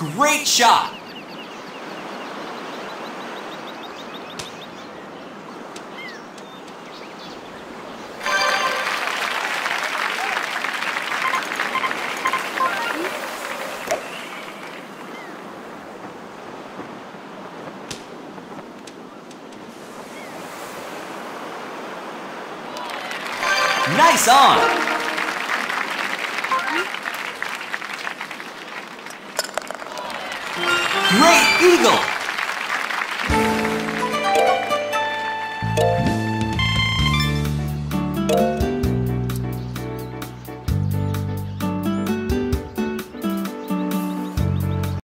Great shot. Nice on! Great Eagle!